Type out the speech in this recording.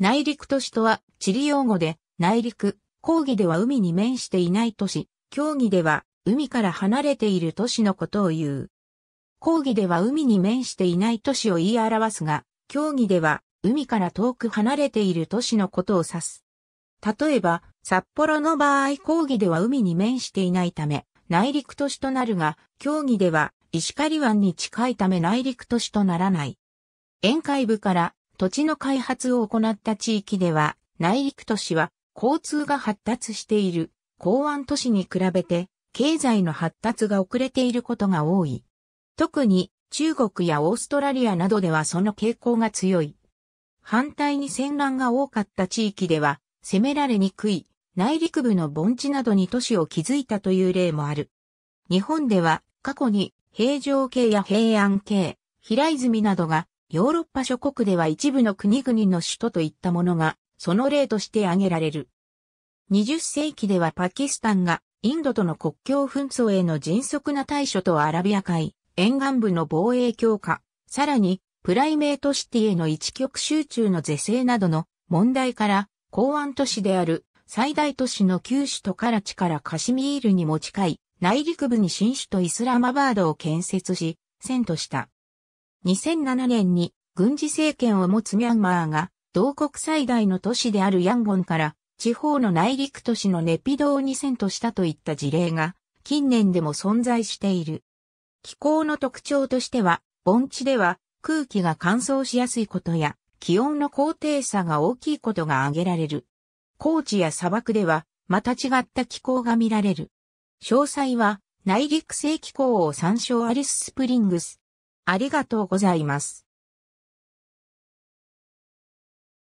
内陸都市とは地理用語で内陸、講義では海に面していない都市、競技では海から離れている都市のことを言う。講義では海に面していない都市を言い表すが、競技では海から遠く離れている都市のことを指す。例えば、札幌の場合講義では海に面していないため、内陸都市となるが、競技では石狩湾に近いため内陸都市とならない。沿海部から土地の開発を行った地域では、内陸都市は交通が発達している港湾都市に比べて経済の発達が遅れていることが多い。特に中国やオーストラリアなどではその傾向が強い。反対に戦乱が多かった地域では、攻められにくい内陸部の盆地などに都市を築いたという例もある。日本では過去に平城系や平安系、平泉などがヨーロッパ諸国では一部の国々の首都といったものがその例として挙げられる。20世紀ではパキスタンがインドとの国境紛争への迅速な対処とアラビア海、沿岸部の防衛強化、さらにプライメートシティへの一極集中の是正などの問題から、港湾都市である最大都市の旧首都カラチからカシミールに持ち帰、内陸部に新首都イスラマバードを建設し、遷都した。2007年に軍事政権を持つミャンマーが同国最大の都市であるヤンゴンから地方の内陸都市のネピドーに遷都したといった事例が近年でも存在している。気候の特徴としては、盆地では空気が乾燥しやすいことや、気温の高低差が大きいことが挙げられる。高地や砂漠では、また違った気候が見られる。詳細は、内陸性気候を参照アリススプリングス。ありがとうございます。